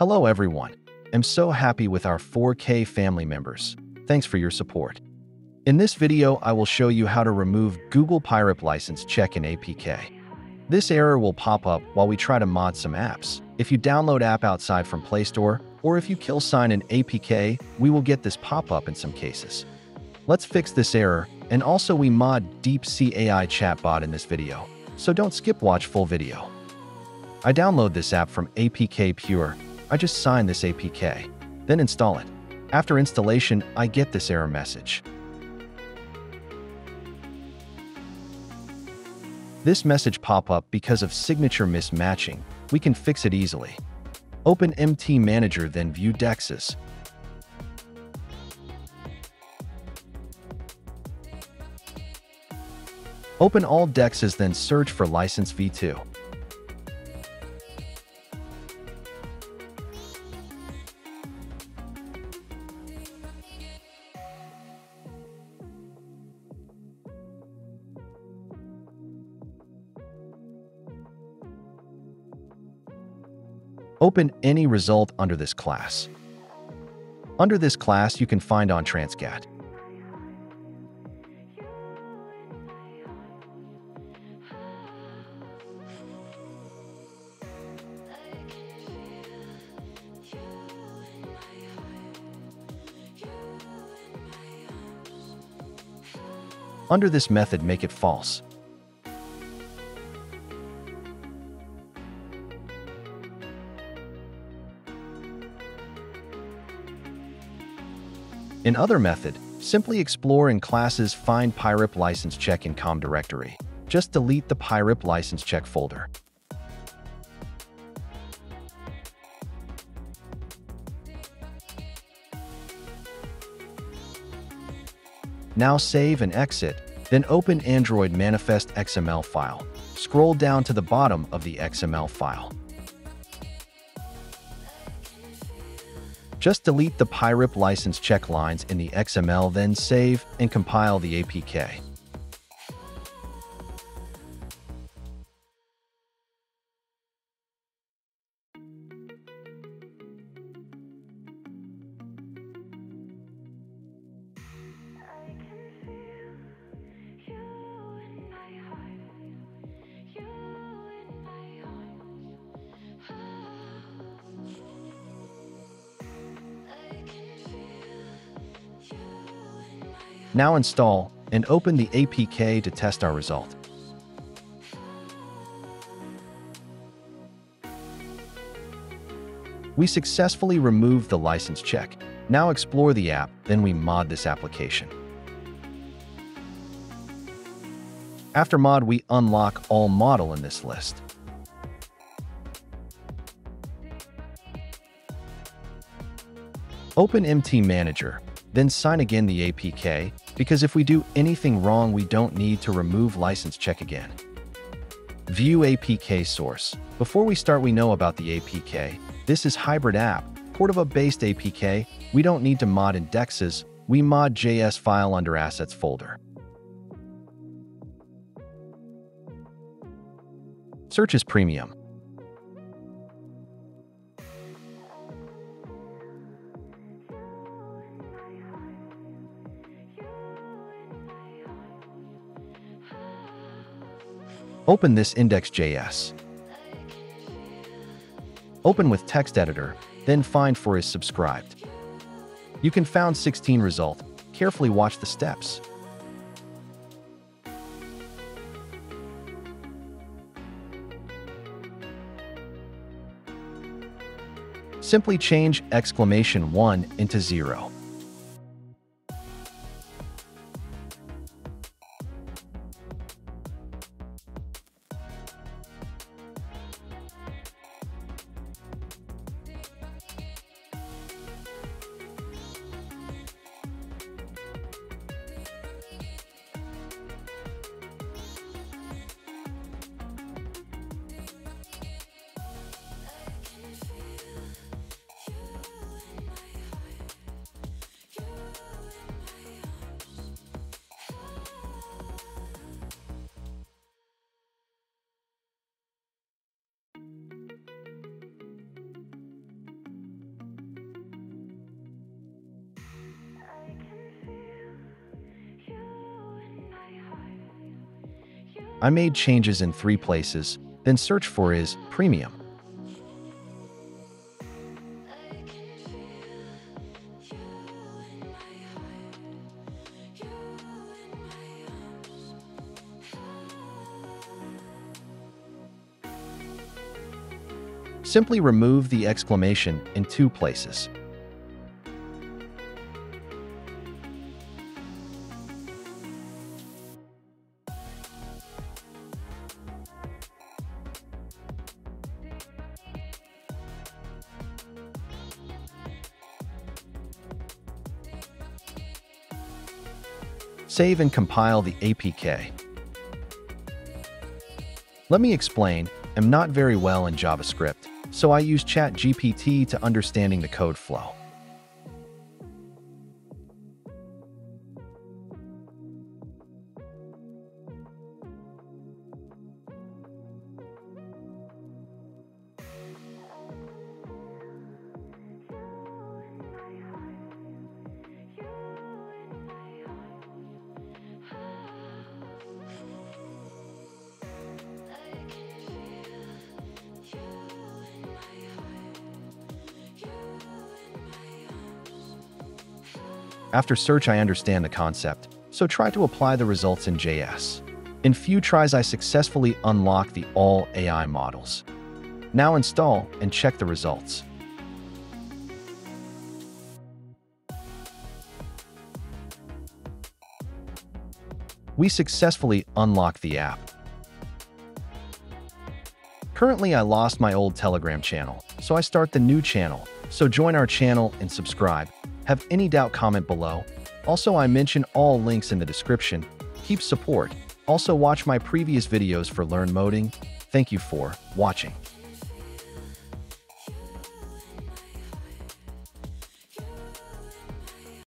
Hello everyone. I'm so happy with our 4K family members. Thanks for your support. In this video, I will show you how to remove Google PyRip license check in APK. This error will pop up while we try to mod some apps. If you download app outside from Play Store, or if you kill sign in APK, we will get this pop up in some cases. Let's fix this error, and also we mod DeepSea AI chatbot in this video, so don't skip watch full video. I download this app from APK Pure. I just sign this APK, then install it. After installation, I get this error message. This message pop up because of signature mismatching. We can fix it easily. Open MT Manager then view DEXs. Open all DEXs then search for license v2. Open any result under this class. Under this class, you can find on Transcat. Under this method, make it false. In other method, simply explore in classes find PyRip license check in COM directory. Just delete the PyRip license check folder. Now save and exit, then open Android manifest XML file. Scroll down to the bottom of the XML file. Just delete the PyRip license check lines in the XML, then save and compile the APK. Now install and open the APK to test our result. We successfully removed the license check. Now explore the app, then we mod this application. After mod, we unlock all model in this list. Open MT Manager, then sign again the APK, because if we do anything wrong, we don't need to remove license check again. View APK source. Before we start, we know about the APK. This is hybrid app, Cordova-based APK. We don't need to mod indexes. We mod JS file under assets folder. Search is premium. Open this index.js. Open with text editor, then find for is subscribed. You can found 16 result. Carefully watch the steps. Simply change exclamation 1 into 0. I made changes in three places, then search for is premium. Simply remove the exclamation in two places. Save and compile the APK. Let me explain, I'm not very well in JavaScript, so I use ChatGPT to understanding the code flow. After search, I understand the concept, so try to apply the results in JS. In few tries, I successfully unlock the all AI models. Now install and check the results. We successfully unlock the app. Currently, I lost my old Telegram channel, so I start the new channel. So join our channel and subscribe. Have any doubt comment below. Also, I mention all links in the description. Keep support. Also watch my previous videos for learn moding. Thank you for watching.